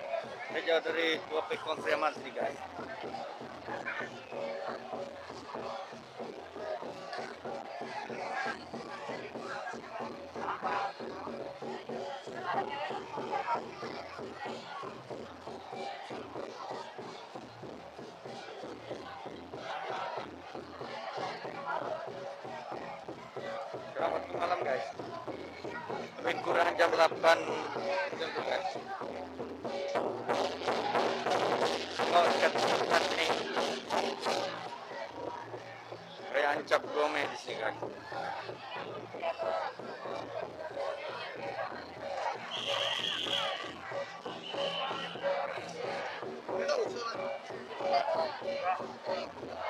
dekat tidak jauh dari dua pekon Seriaman sini guys. Selamat malam guys. Lebih kurang jam 8 jam tuh, guys. Vamos ele chegar aqui. Não,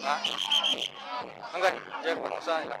Hah? Enggak, dia paksa enggak.